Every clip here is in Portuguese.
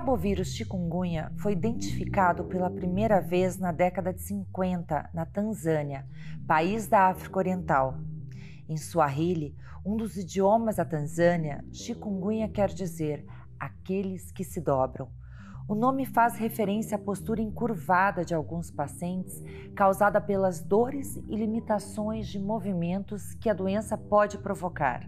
arbovírus chikungunya foi identificado pela primeira vez na década de 50 na Tanzânia, país da África Oriental. Em Swahili, um dos idiomas da Tanzânia, chikungunya quer dizer aqueles que se dobram. O nome faz referência à postura encurvada de alguns pacientes, causada pelas dores e limitações de movimentos que a doença pode provocar.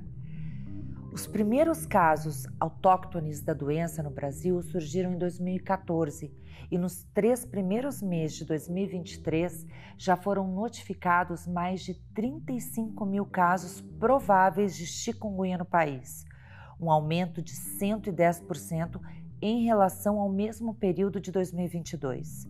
Os primeiros casos autóctones da doença no Brasil surgiram em 2014 e nos três primeiros meses de 2023 já foram notificados mais de 35 mil casos prováveis de chikungunya no país, um aumento de 110% em relação ao mesmo período de 2022.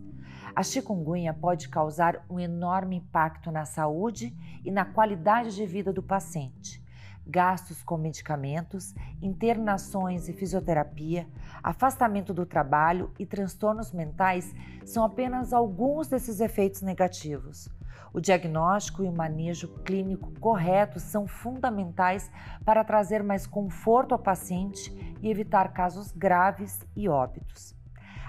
A chikungunya pode causar um enorme impacto na saúde e na qualidade de vida do paciente gastos com medicamentos, internações e fisioterapia, afastamento do trabalho e transtornos mentais são apenas alguns desses efeitos negativos. O diagnóstico e o manejo clínico correto são fundamentais para trazer mais conforto ao paciente e evitar casos graves e óbitos.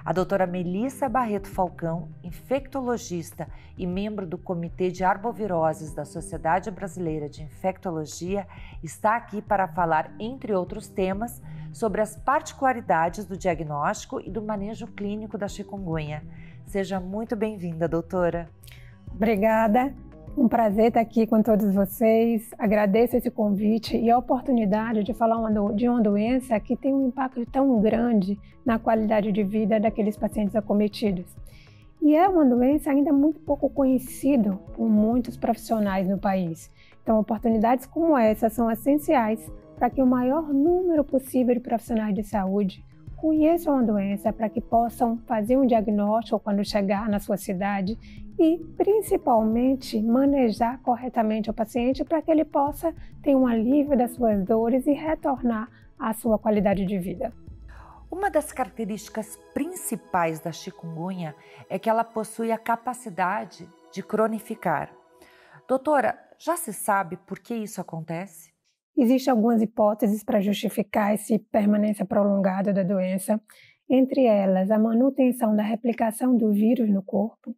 A doutora Melissa Barreto Falcão, infectologista e membro do Comitê de Arboviroses da Sociedade Brasileira de Infectologia, está aqui para falar, entre outros temas, sobre as particularidades do diagnóstico e do manejo clínico da chikungunya. Seja muito bem-vinda, doutora. Obrigada. Um prazer estar aqui com todos vocês. Agradeço esse convite e a oportunidade de falar de uma doença que tem um impacto tão grande na qualidade de vida daqueles pacientes acometidos. E é uma doença ainda muito pouco conhecida por muitos profissionais no país. Então, oportunidades como essa são essenciais para que o maior número possível de profissionais de saúde conheçam a doença para que possam fazer um diagnóstico quando chegar na sua cidade e, principalmente, manejar corretamente o paciente para que ele possa ter um alívio das suas dores e retornar à sua qualidade de vida. Uma das características principais da chikungunya é que ela possui a capacidade de cronificar. Doutora, já se sabe por que isso acontece? Existem algumas hipóteses para justificar essa permanência prolongada da doença, entre elas a manutenção da replicação do vírus no corpo,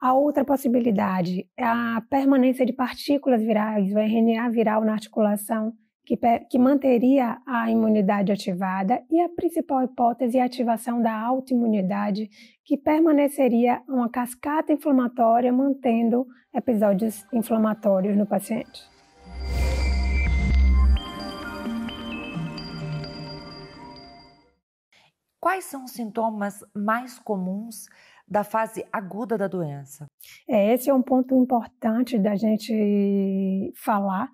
a outra possibilidade é a permanência de partículas virais, o RNA viral na articulação, que, que, manteria a imunidade ativada, e a principal hipótese é a ativação da autoimunidade, que permaneceria uma cascata inflamatória, mantendo episódios inflamatórios no paciente. Quais são os sintomas mais comuns da fase aguda da doença. É, esse é um ponto importante da gente falar,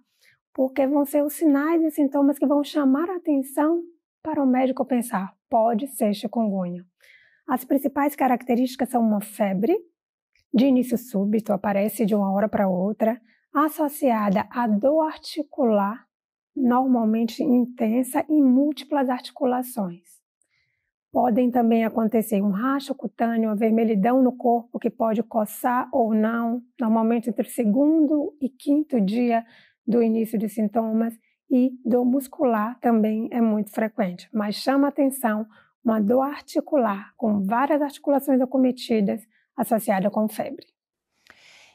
porque vão ser os sinais e sintomas que vão chamar a atenção para o médico pensar, pode ser chikungunya. As principais características são uma febre, de início súbito, aparece de uma hora para outra, associada a dor articular, normalmente intensa, em múltiplas articulações. Podem também acontecer um racho cutâneo, uma vermelhidão no corpo que pode coçar ou não, normalmente entre o segundo e quinto dia do início de sintomas, e dor muscular também é muito frequente, mas chama atenção uma dor articular com várias articulações acometidas associada com febre.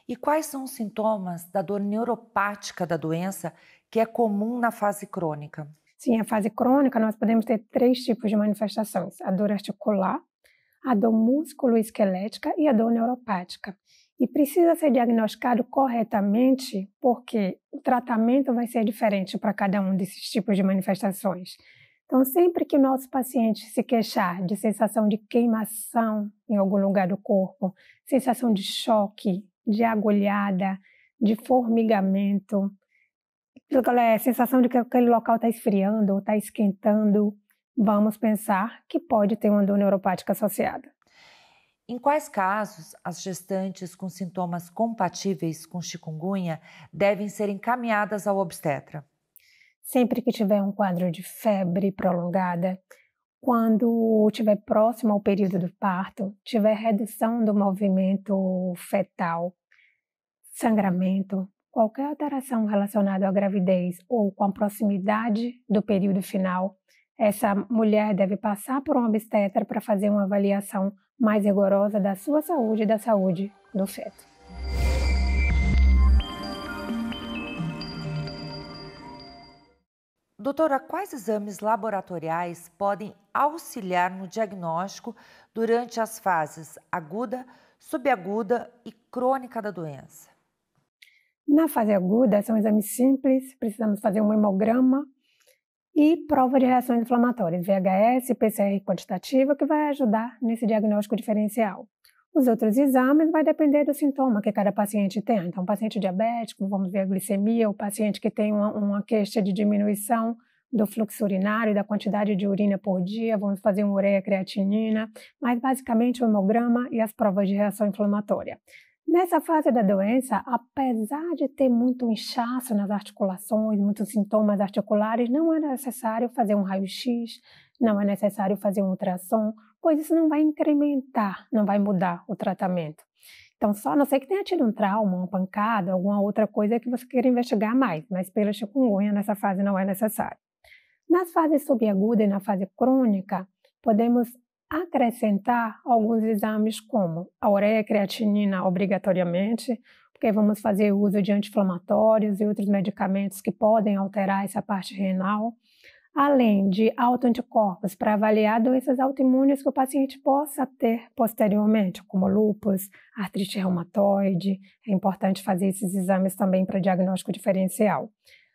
E quais são os sintomas da dor neuropática da doença que é comum na fase crônica? Sim, a fase crônica nós podemos ter três tipos de manifestações: a dor articular, a dor músculo-esquelética e a dor neuropática. E precisa ser diagnosticado corretamente, porque o tratamento vai ser diferente para cada um desses tipos de manifestações. Então, sempre que o nosso paciente se queixar de sensação de queimação em algum lugar do corpo, sensação de choque, de agulhada, de formigamento, aquela sensação de que aquele local está esfriando ou está esquentando, vamos pensar que pode ter uma dor neuropática associada. Em quais casos as gestantes com sintomas compatíveis com chikungunya devem ser encaminhadas ao obstetra? Sempre que tiver um quadro de febre prolongada, quando estiver próximo ao período do parto, tiver redução do movimento fetal, sangramento, qualquer alteração relacionada à gravidez ou com a proximidade do período final, essa mulher deve passar por um obstetra para fazer uma avaliação mais rigorosa da sua saúde e da saúde do feto. Doutora, quais exames laboratoriais podem auxiliar no diagnóstico durante as fases aguda, subaguda e crônica da doença? Na fase aguda, são exames simples, precisamos fazer um hemograma e prova de reações inflamatórias, VHS, PCR quantitativa, que vai ajudar nesse diagnóstico diferencial. Os outros exames vai depender do sintoma que cada paciente tem. Então, paciente diabético, vamos ver a glicemia, o paciente que tem uma, uma queixa de diminuição do fluxo urinário, da quantidade de urina por dia, vamos fazer uma ureia creatinina, mas basicamente o hemograma e as provas de reação inflamatória. Nessa fase da doença, apesar de ter muito inchaço nas articulações, muitos sintomas articulares, não é necessário fazer um raio-x, não é necessário fazer um ultrassom, pois isso não vai incrementar, não vai mudar o tratamento. Então, só não sei que tenha tido um trauma, uma pancada, alguma outra coisa que você queira investigar mais, mas pela chikungunya nessa fase não é necessário. Nas fases subaguda e na fase crônica, podemos acrescentar alguns exames como a ureia creatinina obrigatoriamente, porque vamos fazer uso de anti-inflamatórios e outros medicamentos que podem alterar essa parte renal, além de autoanticorpos para avaliar doenças autoimunes que o paciente possa ter posteriormente, como lúpus, artrite reumatoide. É importante fazer esses exames também para diagnóstico diferencial.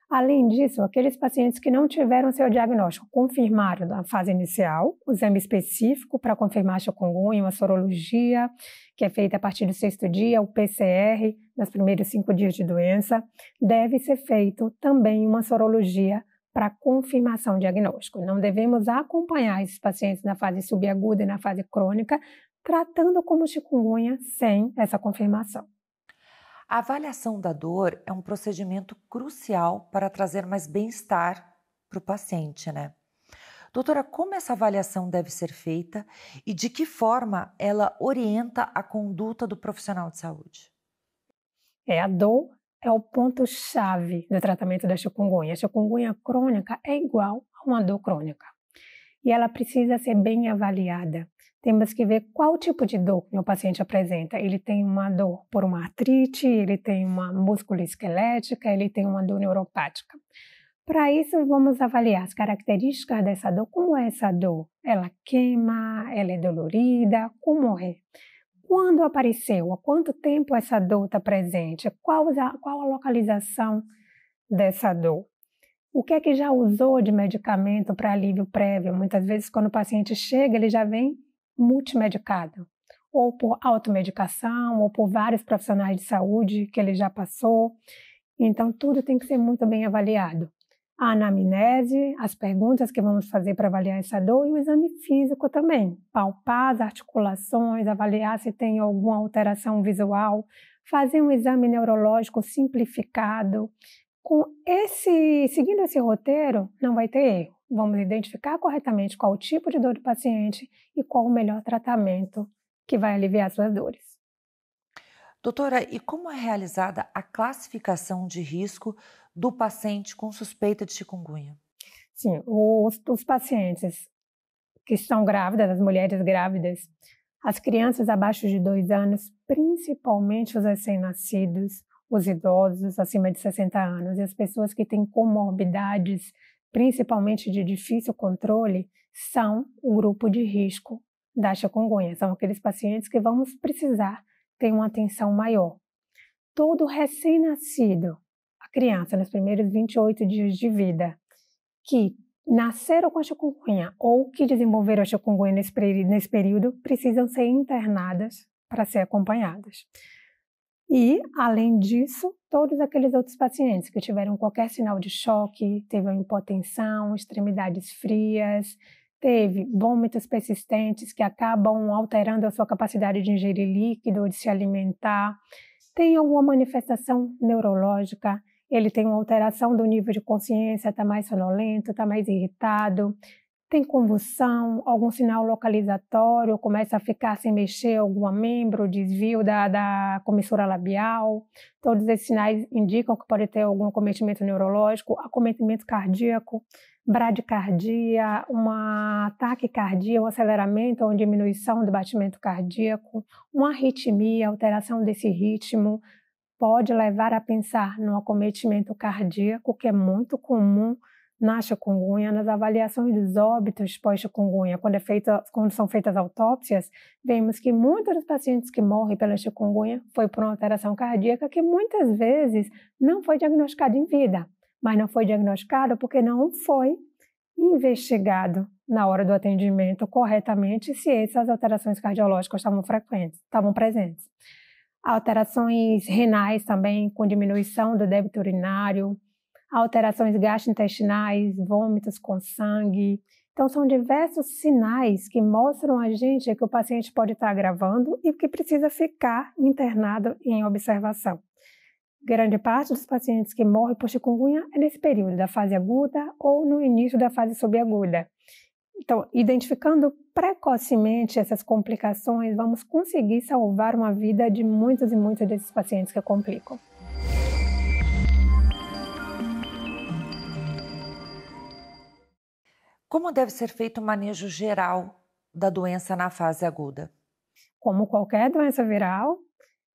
Além disso, aqueles pacientes que não tiveram seu diagnóstico confirmado na fase inicial, o exame específico para confirmar a chikungunya, uma sorologia, que é feita a partir do sexto dia, o PCR, nos primeiros cinco dias de doença, deve ser feito também uma sorologia para confirmação diagnóstico. Não devemos acompanhar esses pacientes na fase subaguda e na fase crônica, tratando como chikungunya sem essa confirmação. A avaliação da dor é um procedimento crucial para trazer mais bem-estar para o paciente, né? Doutora, como essa avaliação deve ser feita e de que forma ela orienta a conduta do profissional de saúde? É, a dor é o ponto-chave do tratamento da chikungunya. A chikungunya crônica é igual a uma dor crônica e ela precisa ser bem avaliada temos que ver qual tipo de dor o paciente apresenta. Ele tem uma dor por uma artrite, ele tem uma musculoesquelética, ele tem uma dor neuropática. Para isso, vamos avaliar as características dessa dor. Como é essa dor? Ela queima? Ela é dolorida? Como é? Quando apareceu? Há quanto tempo essa dor está presente? Qual a, qual a localização dessa dor? O que é que já usou de medicamento para alívio prévio? Muitas vezes, quando o paciente chega, ele já vem multimedicado, ou por automedicação, ou por vários profissionais de saúde que ele já passou. Então, tudo tem que ser muito bem avaliado. A anamnese, as perguntas que vamos fazer para avaliar essa dor e o exame físico também. Palpar as articulações, avaliar se tem alguma alteração visual, fazer um exame neurológico simplificado. Com esse, seguindo esse roteiro, não vai ter erro. Vamos identificar corretamente qual o tipo de dor do paciente e qual o melhor tratamento que vai aliviar suas dores. Doutora, e como é realizada a classificação de risco do paciente com suspeita de chikungunya? Sim, os, os pacientes que estão grávidas, as mulheres grávidas, as crianças abaixo de dois anos, principalmente os recém-nascidos, os idosos acima de 60 anos e as pessoas que têm comorbidades principalmente de difícil controle, são o grupo de risco da chikungunya. São aqueles pacientes que vamos precisar ter uma atenção maior. Todo recém-nascido, a criança nos primeiros 28 dias de vida, que nasceram com a chikungunya ou que desenvolveram a chikungunya nesse, período, precisam ser internadas para ser acompanhadas. E, além disso, todos aqueles outros pacientes que tiveram qualquer sinal de choque, teve hipotensão, extremidades frias, teve vômitos persistentes que acabam alterando a sua capacidade de ingerir líquido ou de se alimentar, tem alguma manifestação neurológica, ele tem uma alteração do nível de consciência, está mais sonolento, está mais irritado, tem convulsão, algum sinal localizatório, começa a ficar sem mexer algum membro, desvio da, da comissura labial. Todos esses sinais indicam que pode ter algum acometimento neurológico, acometimento cardíaco, bradicardia, uma taquicardia, um aceleramento ou diminuição do batimento cardíaco, uma arritmia, alteração desse ritmo, pode levar a pensar no acometimento cardíaco, que é muito comum na chikungunya, nas avaliações dos óbitos pós-chikungunya, quando, é quando são feitas autópsias, vemos que muitos dos pacientes que morrem pela chikungunya foi por uma alteração cardíaca que muitas vezes não foi diagnosticada em vida, mas não foi diagnosticada porque não foi investigado na hora do atendimento corretamente se essas alterações cardiológicas estavam frequentes, estavam presentes. Alterações renais também, com diminuição do débito urinário, alterações gastrointestinais, vômitos com sangue. Então, são diversos sinais que mostram a gente que o paciente pode estar agravando e que precisa ficar internado em observação. Grande parte dos pacientes que morrem por chikungunya é nesse período da fase aguda ou no início da fase subaguda. Então, identificando precocemente essas complicações, vamos conseguir salvar uma vida de muitos e muitos desses pacientes que complicam. Como deve ser feito o manejo geral da doença na fase aguda? Como qualquer doença viral,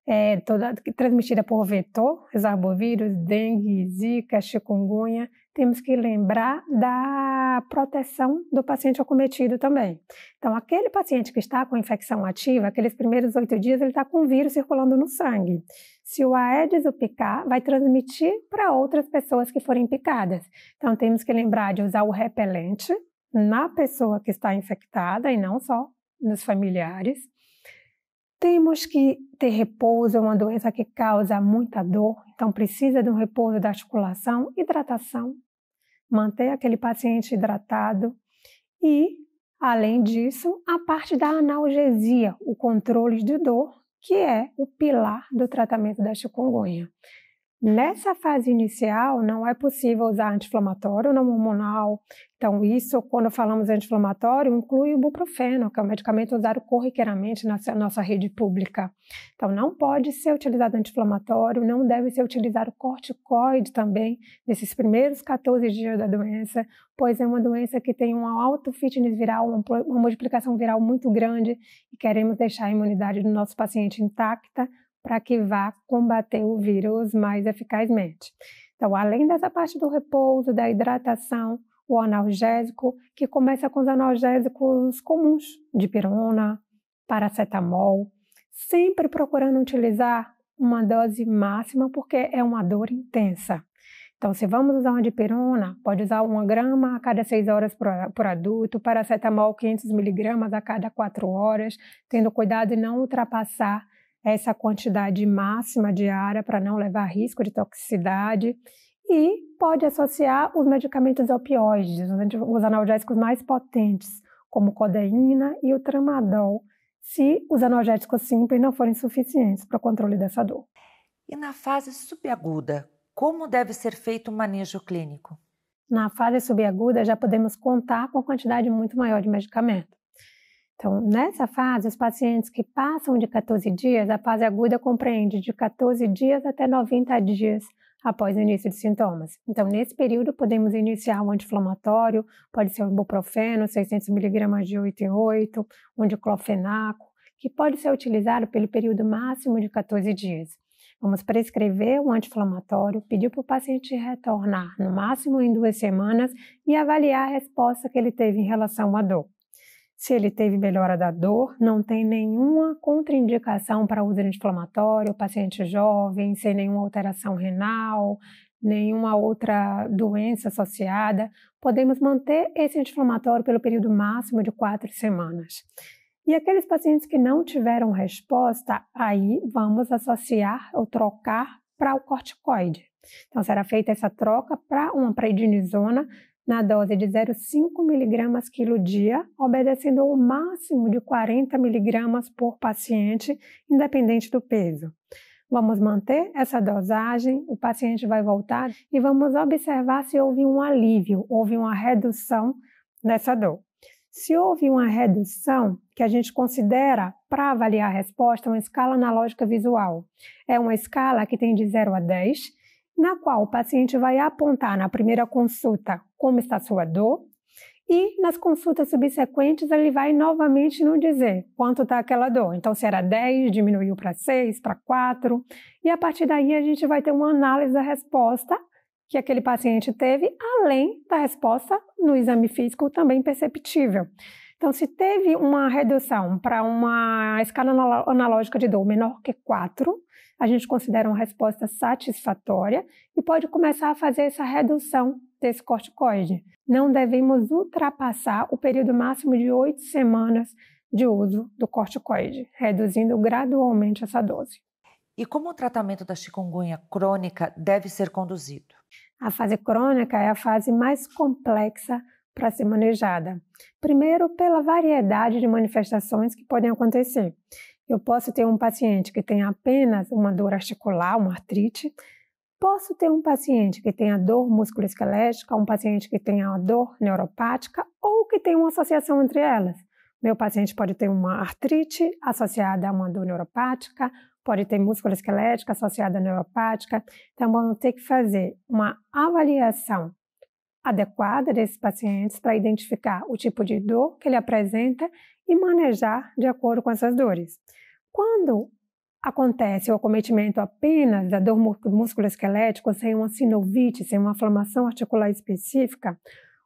é toda transmitida por vetor, arbovírus, dengue, zika, chikungunya, temos que lembrar da proteção do paciente acometido também. Então, aquele paciente que está com infecção ativa, aqueles primeiros oito dias, ele está com o vírus circulando no sangue. Se o Aedes o picar, vai transmitir para outras pessoas que forem picadas. Então, temos que lembrar de usar o repelente na pessoa que está infectada e não só nos familiares. Temos que ter repouso, é uma doença que causa muita dor, então precisa de um repouso da articulação, hidratação, manter aquele paciente hidratado e, além disso, a parte da analgesia, o controle de dor, que é o pilar do tratamento da chikungunya. Nessa fase inicial, não é possível usar anti-inflamatório não hormonal. Então, isso, quando falamos anti-inflamatório, inclui o buprofeno, que é um medicamento usado corriqueiramente na nossa rede pública. Então, não pode ser utilizado anti-inflamatório, não deve ser utilizado corticoide também, nesses primeiros 14 dias da doença, pois é uma doença que tem um alto fitness viral, uma multiplicação viral muito grande e queremos deixar a imunidade do nosso paciente intacta para que vá combater o vírus mais eficazmente. Então, além dessa parte do repouso, da hidratação, o analgésico, que começa com os analgésicos comuns, de pirona, paracetamol, sempre procurando utilizar uma dose máxima, porque é uma dor intensa. Então, se vamos usar uma dipirona, pode usar uma grama a cada seis horas por, adulto, paracetamol 500 miligramas a cada quatro horas, tendo cuidado de não ultrapassar essa quantidade máxima diária para não levar risco de toxicidade e pode associar os medicamentos opioides, os analgésicos mais potentes, como codeína e o tramadol, se os analgésicos simples não forem suficientes para o controle dessa dor. E na fase subaguda, como deve ser feito o manejo clínico? Na fase subaguda, já podemos contar com a quantidade muito maior de medicamento. Então, nessa fase, os pacientes que passam de 14 dias, a fase aguda compreende de 14 dias até 90 dias após o início de sintomas. Então, nesse período, podemos iniciar um anti-inflamatório, pode ser o ibuprofeno, 600mg de 8 em 8, um diclofenaco, que pode ser utilizado pelo período máximo de 14 dias. Vamos prescrever um anti-inflamatório, pedir para o paciente retornar no máximo em duas semanas e avaliar a resposta que ele teve em relação à dor. Se ele teve melhora da dor, não tem nenhuma contraindicação para uso anti-inflamatório, paciente jovem, sem nenhuma alteração renal, nenhuma outra doença associada, podemos manter esse anti-inflamatório pelo período máximo de quatro semanas. E aqueles pacientes que não tiveram resposta, aí vamos associar ou trocar para o corticoide. Então, será feita essa troca para uma prednisona na dose de 0,5 mg quilo dia, obedecendo ao máximo de 40 mg por paciente, independente do peso. Vamos manter essa dosagem, o paciente vai voltar e vamos observar se houve um alívio, houve uma redução nessa dor. Se houve uma redução, que a gente considera para avaliar a resposta uma escala analógica visual. É uma escala que tem de 0 a 10, na qual o paciente vai apontar na primeira consulta como está sua dor, e nas consultas subsequentes ele vai novamente não dizer quanto está aquela dor. Então, se era 10, diminuiu para 6, para 4, e a partir daí a gente vai ter uma análise da resposta que aquele paciente teve, além da resposta no exame físico também perceptível. Então, se teve uma redução para uma escala analógica de dor menor que 4, a gente considera uma resposta satisfatória e pode começar a fazer essa redução desse corticoide. Não devemos ultrapassar o período máximo de 8 semanas de uso do corticoide, reduzindo gradualmente essa dose. E como o tratamento da chikungunya crônica deve ser conduzido? A fase crônica é a fase mais complexa para ser manejada. Primeiro, pela variedade de manifestações que podem acontecer. Eu posso ter um paciente que tem apenas uma dor articular, uma artrite. Posso ter um paciente que tenha dor musculoesquelética, um paciente que tenha dor neuropática ou que tenha uma associação entre elas. Meu paciente pode ter uma artrite associada a uma dor neuropática, pode ter músculo esquelética associada à neuropática. Então, vamos ter que fazer uma avaliação adequada desses pacientes para identificar o tipo de dor que ele apresenta e manejar de acordo com essas dores. Quando acontece o acometimento apenas da dor musculoesquelética, sem uma sinovite, sem uma inflamação articular específica,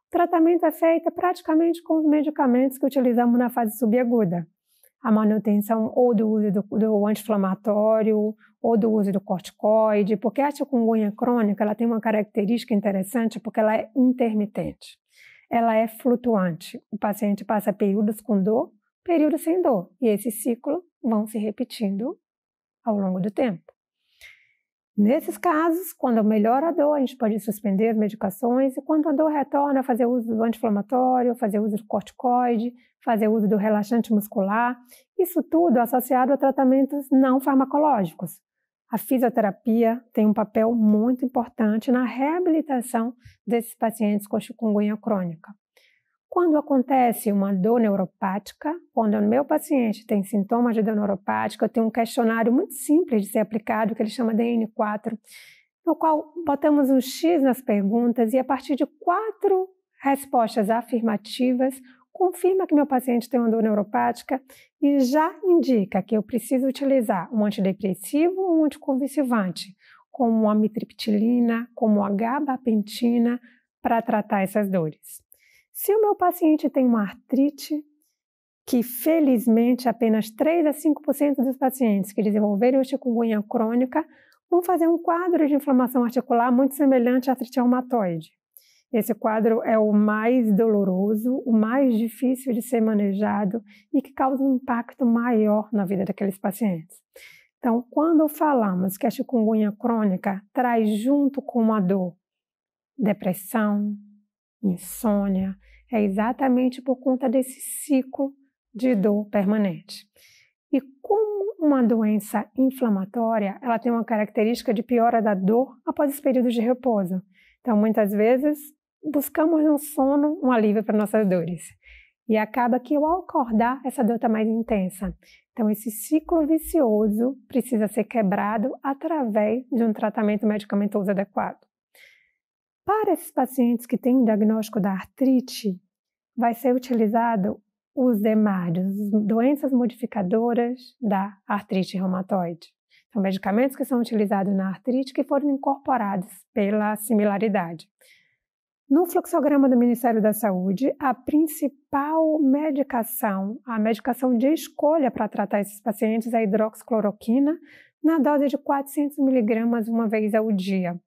o tratamento é feito praticamente com os medicamentos que utilizamos na fase subaguda a manutenção ou do uso do, do anti-inflamatório ou do uso do corticoide, porque a chikungunya crônica ela tem uma característica interessante porque ela é intermitente. Ela é flutuante. O paciente passa períodos com dor, períodos sem dor, e esses ciclos vão se repetindo ao longo do tempo. Nesses casos, quando melhora a dor, a gente pode suspender as medicações e quando a dor retorna, fazer uso do anti-inflamatório, fazer uso do corticoide, fazer uso do relaxante muscular. Isso tudo associado a tratamentos não farmacológicos. A fisioterapia tem um papel muito importante na reabilitação desses pacientes com chikungunya crônica. Quando acontece uma dor neuropática, quando o meu paciente tem sintomas de dor neuropática, eu tenho um questionário muito simples de ser aplicado, que ele chama DN4, no qual botamos um X nas perguntas e a partir de quatro respostas afirmativas, confirma que meu paciente tem uma dor neuropática e já indica que eu preciso utilizar um antidepressivo ou um anticonvulsivante, como a mitriptilina, como a gabapentina, para tratar essas dores. Se o meu paciente tem uma artrite, que felizmente apenas 3 a 5% dos pacientes que desenvolverem chikungunya crônica vão fazer um quadro de inflamação articular muito semelhante à artrite reumatoide. Esse quadro é o mais doloroso, o mais difícil de ser manejado e que causa um impacto maior na vida daqueles pacientes. Então, quando falamos que a chikungunya crônica traz junto com a dor depressão, insônia, é exatamente por conta desse ciclo de dor permanente. E como uma doença inflamatória, ela tem uma característica de piora da dor após os períodos de repouso. Então, muitas vezes, buscamos no sono um alívio para nossas dores. E acaba que ao acordar, essa dor está mais intensa. Então, esse ciclo vicioso precisa ser quebrado através de um tratamento medicamentoso adequado. Para esses pacientes que têm diagnóstico da artrite, vai ser utilizado os DEMARs, doenças modificadoras da artrite reumatoide. São medicamentos que são utilizados na artrite que foram incorporados pela similaridade. No fluxograma do Ministério da Saúde, a principal medicação, a medicação de escolha para tratar esses pacientes é a hidroxicloroquina, na dose de 400 miligramas uma vez ao dia.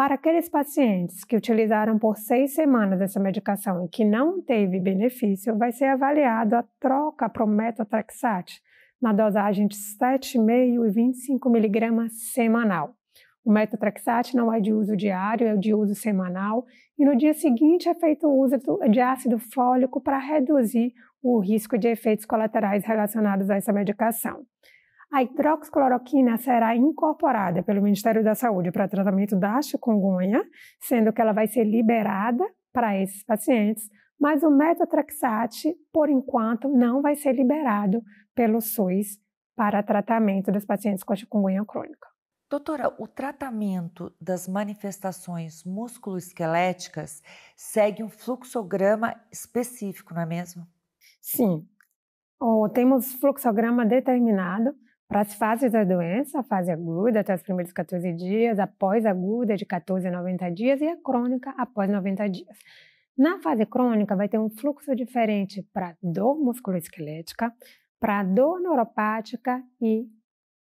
Para aqueles pacientes que utilizaram por seis semanas essa medicação e que não teve benefício, vai ser avaliado a troca para o metotrexate na dosagem de 7,5 e 25 miligramas semanal. O metotrexate não é de uso diário, é de uso semanal e no dia seguinte é feito o uso de ácido fólico para reduzir o risco de efeitos colaterais relacionados a essa medicação. A hidroxicloroquina será incorporada pelo Ministério da Saúde para tratamento da chikungunya, sendo que ela vai ser liberada para esses pacientes mas o metotrexate, por enquanto, não vai ser liberado pelo SUS para tratamento dos pacientes com chikungunya crônica. Doutora, o tratamento das manifestações musculoesqueléticas segue um fluxograma específico, não é mesmo? Sim. Ou temos fluxograma determinado para as fases da doença, a fase aguda até os primeiros 14 dias, após aguda de 14 a 90 dias e a crônica após 90 dias. Na fase crônica vai ter um fluxo diferente para dor musculoesquelética, para dor neuropática e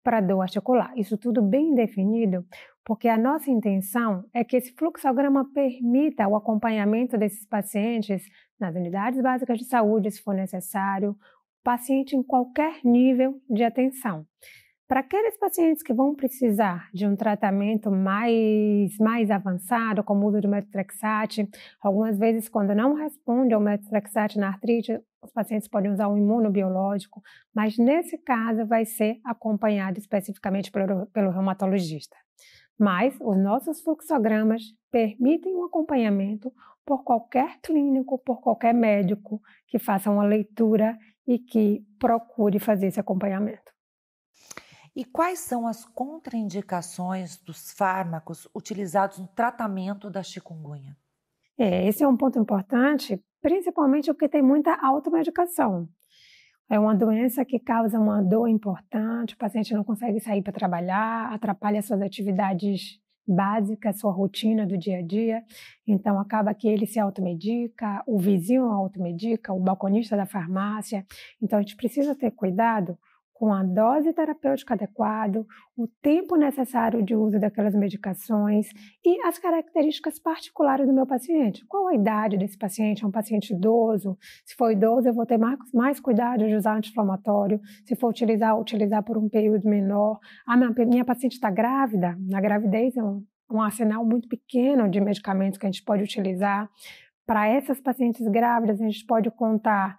para dor articular. Isso tudo bem definido, porque a nossa intenção é que esse fluxograma permita o acompanhamento desses pacientes nas unidades básicas de saúde, se for necessário, paciente em qualquer nível de atenção. Para aqueles pacientes que vão precisar de um tratamento mais, mais avançado, como o uso do metotrexate, algumas vezes quando não responde ao metotrexate na artrite, os pacientes podem usar um imunobiológico, mas nesse caso vai ser acompanhado especificamente pelo, pelo reumatologista. Mas os nossos fluxogramas permitem um acompanhamento por qualquer clínico, por qualquer médico que faça uma leitura e que procure fazer esse acompanhamento. E quais são as contraindicações dos fármacos utilizados no tratamento da chikungunya? É, esse é um ponto importante, principalmente porque tem muita automedicação. É uma doença que causa uma dor importante, o paciente não consegue sair para trabalhar, atrapalha suas atividades básicas, sua rotina do dia a dia. Então, acaba que ele se automedica, o vizinho automedica, o balconista da farmácia. Então, a gente precisa ter cuidado com a dose terapêutica adequada, o tempo necessário de uso daquelas medicações e as características particulares do meu paciente. Qual a idade desse paciente? É um paciente idoso? Se for idoso, eu vou ter mais, mais cuidado de usar anti-inflamatório. Se for utilizar, utilizar por um período menor. A minha, minha paciente está grávida. Na gravidez é um, um arsenal muito pequeno de medicamentos que a gente pode utilizar. Para essas pacientes grávidas, a gente pode contar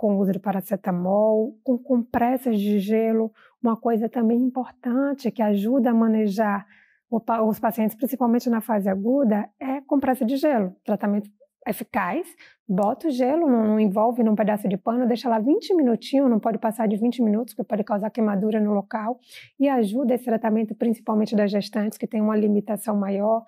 com uso de paracetamol, com compressas de gelo, uma coisa também importante que ajuda a manejar os pacientes, principalmente na fase aguda, é compressa de gelo. Tratamento eficaz, bota o gelo, não, não, envolve num pedaço de pano, deixa lá 20 minutinhos, não pode passar de 20 minutos, porque pode causar queimadura no local, e ajuda esse tratamento, principalmente das gestantes, que tem uma limitação maior,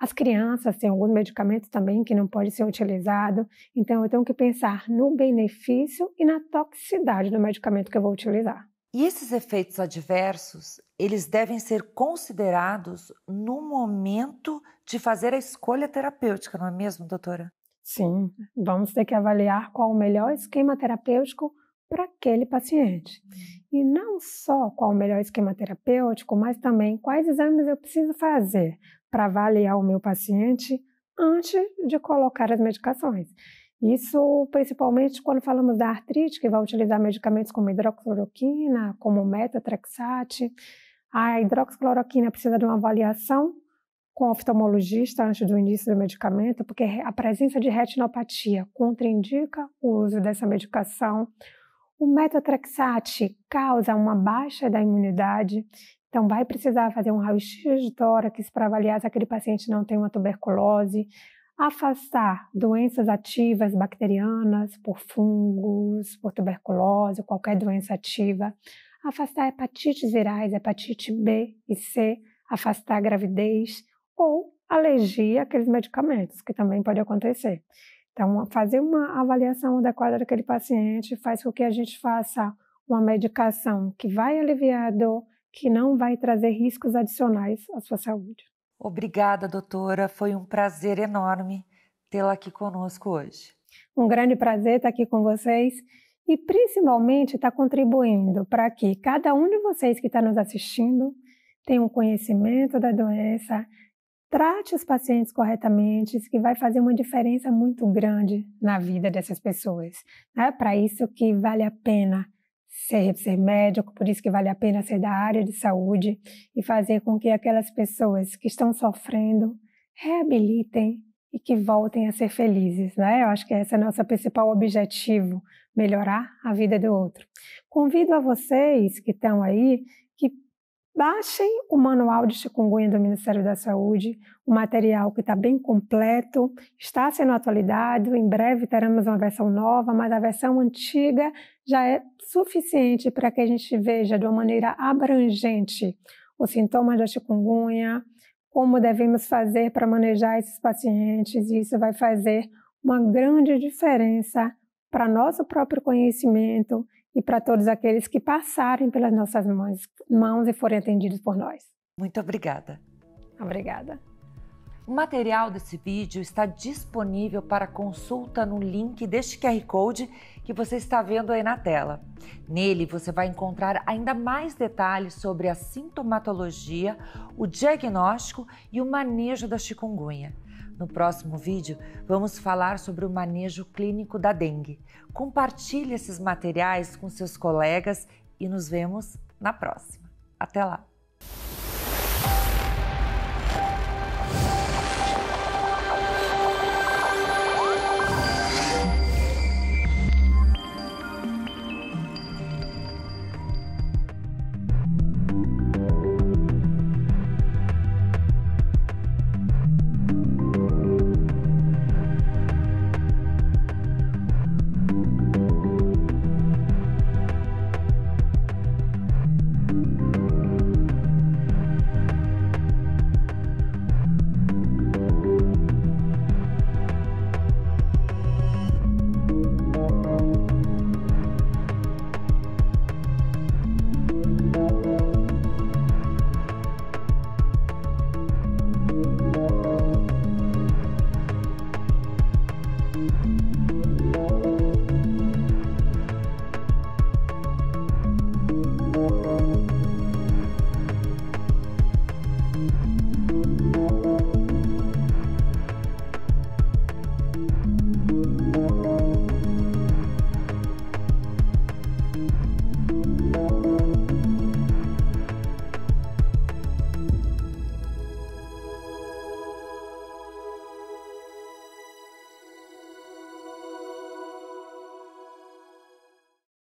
as crianças têm alguns medicamentos também que não pode ser utilizado, então eu tenho que pensar no benefício e na toxicidade do medicamento que eu vou utilizar. E esses efeitos adversos, eles devem ser considerados no momento de fazer a escolha terapêutica, não é mesmo, doutora? Sim, vamos ter que avaliar qual o melhor esquema terapêutico para aquele paciente. E não só qual o melhor esquema terapêutico, mas também quais exames eu preciso fazer para avaliar o meu paciente antes de colocar as medicações. Isso principalmente quando falamos da artrite, que vai utilizar medicamentos como hidroxicloroquina, como metatrexate. A hidroxicloroquina precisa de uma avaliação com o oftalmologista antes do início do medicamento, porque a presença de retinopatia contraindica o uso dessa medicação. O metatrexate causa uma baixa da imunidade então, vai precisar fazer um raio-x de tórax para avaliar se aquele paciente não tem uma tuberculose, afastar doenças ativas bacterianas por fungos, por tuberculose, qualquer doença ativa, afastar hepatites virais, hepatite B e C, afastar gravidez ou alergia àqueles medicamentos, que também pode acontecer. Então, fazer uma avaliação adequada daquele paciente faz com que a gente faça uma medicação que vai aliviar a dor, que não vai trazer riscos adicionais à sua saúde. Obrigada, doutora. Foi um prazer enorme tê-la aqui conosco hoje. Um grande prazer estar aqui com vocês e principalmente estar contribuindo para que cada um de vocês que está nos assistindo tenha um conhecimento da doença, trate os pacientes corretamente, que vai fazer uma diferença muito grande na vida dessas pessoas. É para isso que vale a pena ser, ser médico, por isso que vale a pena ser da área de saúde e fazer com que aquelas pessoas que estão sofrendo reabilitem e que voltem a ser felizes, né? Eu acho que esse é nosso principal objetivo, melhorar a vida do outro. Convido a vocês que estão aí Baixem o manual de chikungunya do Ministério da Saúde, um material que está bem completo, está sendo atualizado, em breve teremos uma versão nova, mas a versão antiga já é suficiente para que a gente veja de uma maneira abrangente os sintomas da chikungunya, como devemos fazer para manejar esses pacientes, e isso vai fazer uma grande diferença para nosso próprio conhecimento e para todos aqueles que passarem pelas nossas mãos, mãos e forem atendidos por nós. Muito obrigada. Obrigada. O material desse vídeo está disponível para consulta no link deste QR Code que você está vendo aí na tela. Nele você vai encontrar ainda mais detalhes sobre a sintomatologia, o diagnóstico e o manejo da chikungunya. No próximo vídeo, vamos falar sobre o manejo clínico da dengue. Compartilhe esses materiais com seus colegas e nos vemos na próxima. Até lá!